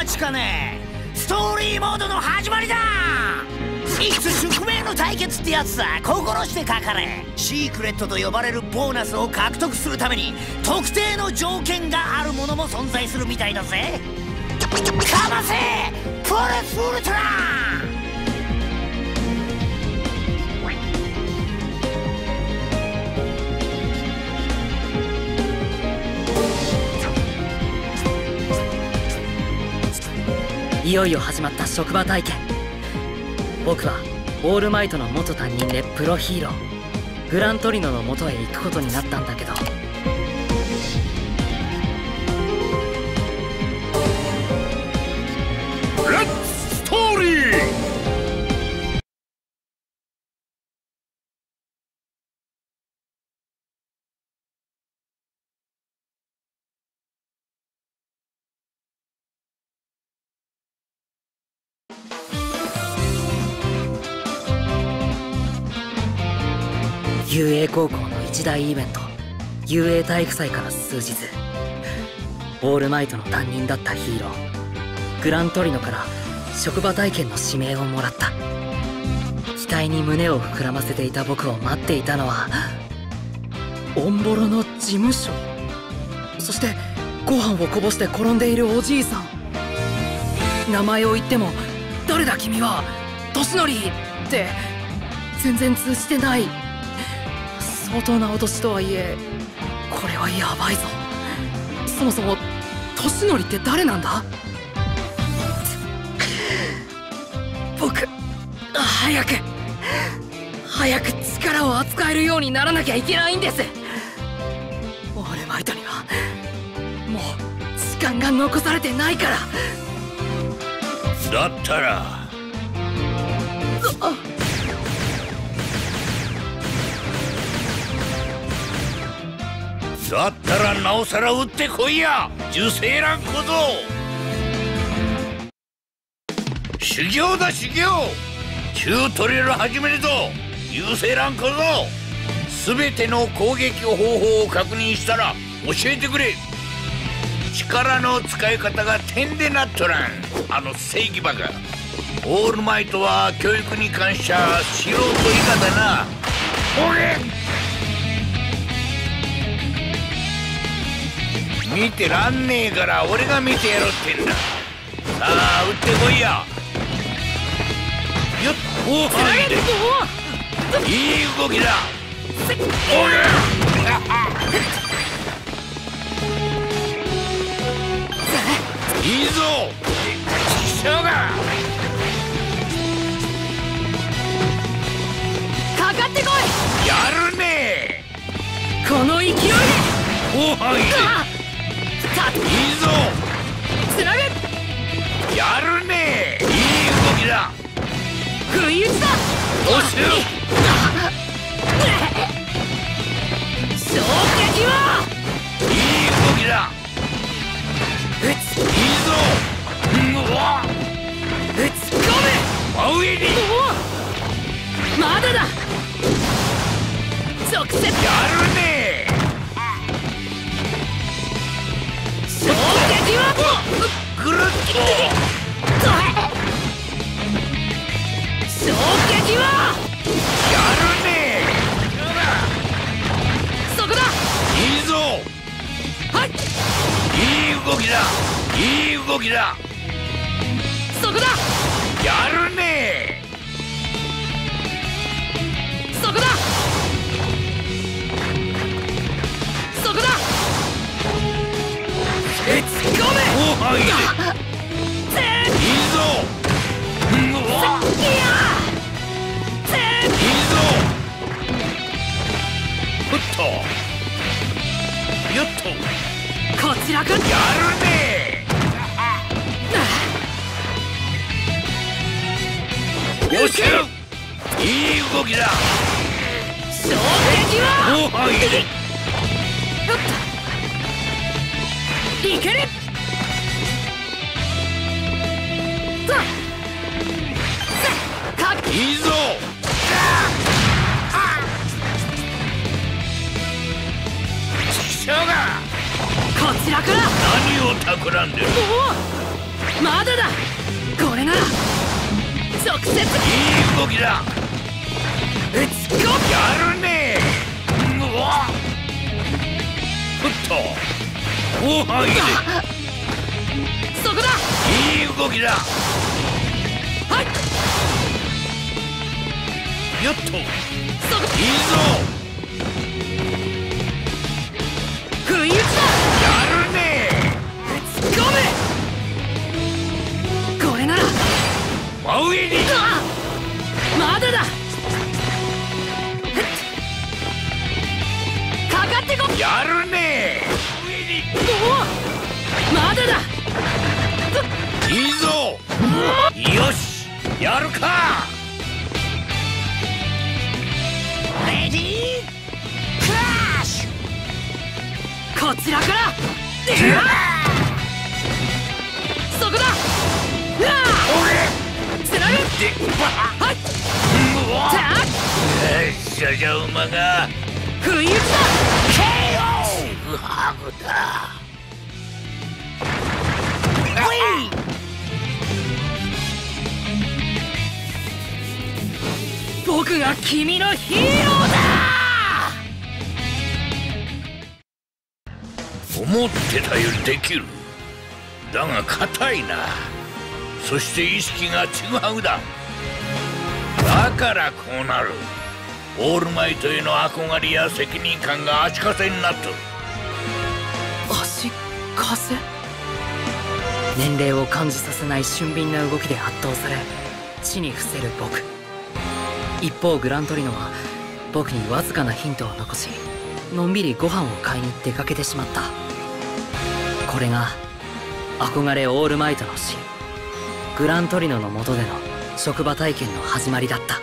待ちかね。ストーリーモードの始まりだ。いつ宿命の対決ってやつさ心してかかれ。シークレットと呼ばれるボーナスを獲得するために特定の条件があるものも存在するみたいだぜ。かませ!プレスウルトラいよいよ始まった職場体験。僕はオールマイトの元担任でプロヒーロー。グラントリノの元へ行くことになったんだけど。雄英高校の一大イベント。雄英体育祭から数日。オールマイトの担任だったヒーロー。グラントリノから職場体験の指名をもらった。期待に胸を膨らませていた僕を待っていたのはオンボロの事務所。そしてご飯をこぼして転んでいるおじいさん。名前を言っても「誰だ君は？年寄り!」って全然通じてない。相当なお年とはいえこれはヤバいぞ。そもそも年寄りって誰なんだ？僕早く早く力を扱えるようにならなきゃいけないんです。オールマイトにはもう時間が残されてないから。だったらだったらなおさら撃ってこいや。受精卵小僧修行だ修行。チュートリアル始めるぞ。優勢卵小僧全ての攻撃方法を確認したら教えてくれ。力の使い方が点でなっとらん。あの正義バカオールマイトは教育に関しちゃ素人以下だな。俺見てらんねえから俺が見てやろうってんだ。さあ撃ってこいや。よっおはいいい動きだ。おらいいぞ。師匠が。かかってこい。やるね。この勢い。でおはいいいぞ。つなぐやるね。いい動きだ。不意打ちだ。おしゅ衝撃は。いい動きだ。撃つ。いいぞ。うんうわ。撃ち込む真上に。おお。まだだ。直接。やるね動きだいい動きだそこだやるねそこだよっと。こちらかやるね。よっしゃ。いい動きだ。衝撃は。おはいいける師匠がこちらから何を企んでる？おまだだ。これなら直接。いい動きだ。打ち込む。やるね。うわ。ふっと後半入れそこだ。いい動きだ。はい。よっといいぞ。不意打ちだまだ。だかかってこ。やるね。まだだ。いいぞ。よしやるか。レディークラッシュこちらからよっしゃじゃ馬が。不意打ちだうハグだ。ウィー僕が君のヒーローだ。思ってたよりできる。だが硬いな。そして意識がちぐはぐだ。だからこうなる。オールマイトへの憧れや責任感が足かせになっとる。足かせ？年齢を感じさせない俊敏な動きで圧倒され地に伏せる僕。一方グラントリノは僕にわずかなヒントを残しのんびりご飯を買いに出かけてしまった。これが憧れオールマイトの死。グラントリノの下での職場体験の始まりだった。